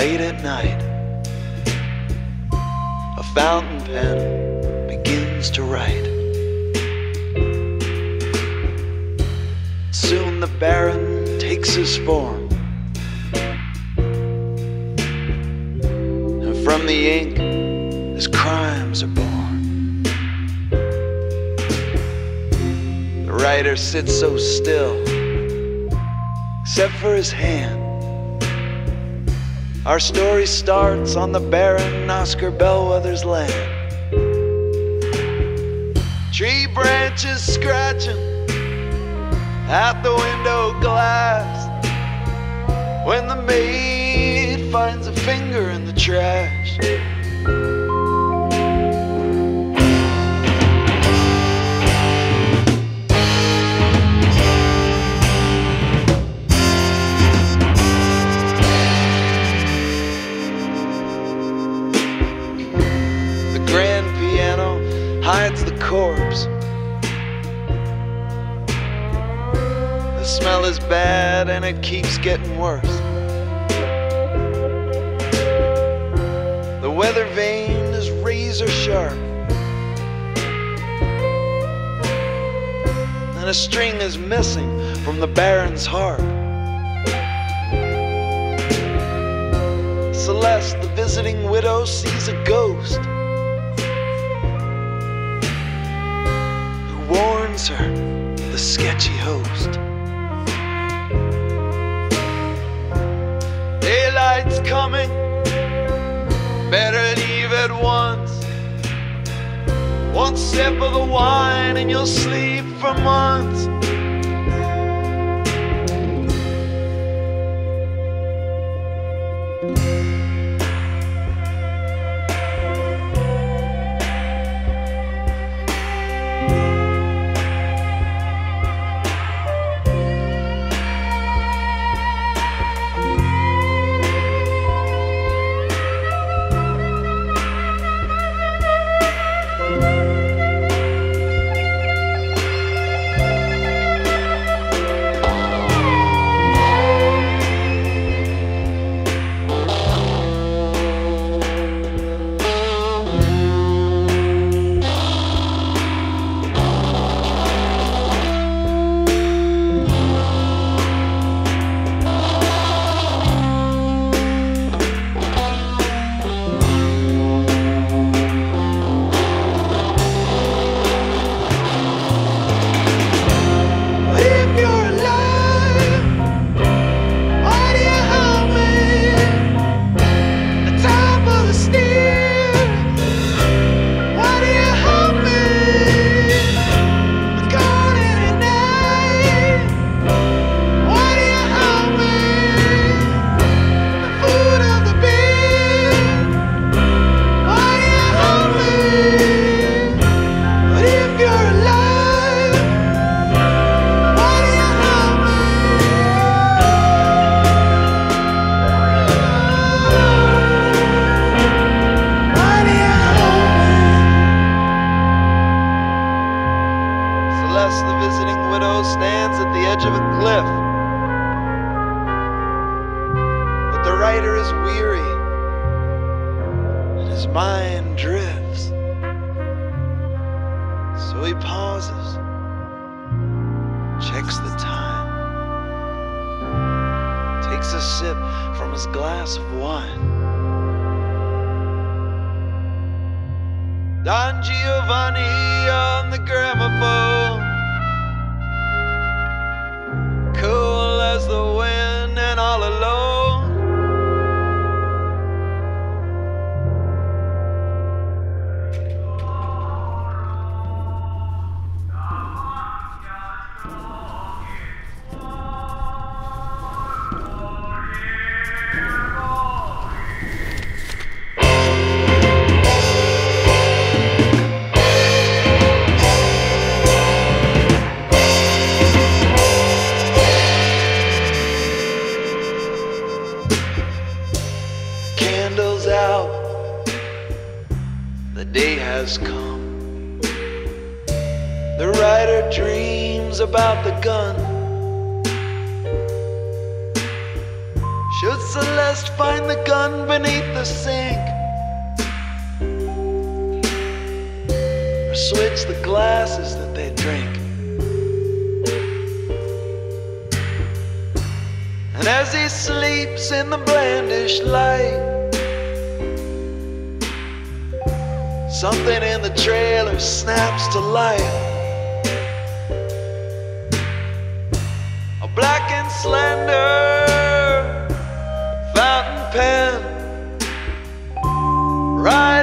late at night, a fountain pen begins to write. Soon the Baron takes his form. And from the ink, his crimes are born. The writer sits so still, except for his hand. Our story starts on the Baron Oscar Bellwether's land. Tree branches scratching at the window glass. When the maid finds a finger in the trash. Hides the corpse. The smell is bad and it keeps getting worse. The weather vane is razor sharp. And a string is missing from the Baron's harp. Celeste, the visiting widow, sees a ghost of the sketchy host. Daylight's coming, better leave at once. One sip of the wine and you'll sleep for months. Writer is weary, and his mind drifts. So he pauses checks the time, takes a sip from his glass of wine. Don Giovanni on the gramophone, has come. The writer dreams about the gun. Should Celeste find the gun beneath the sink? Or switch the glasses that they drink? And as he sleeps in the blandish light, something in the trailer snaps to life. A black and slender fountain pen, right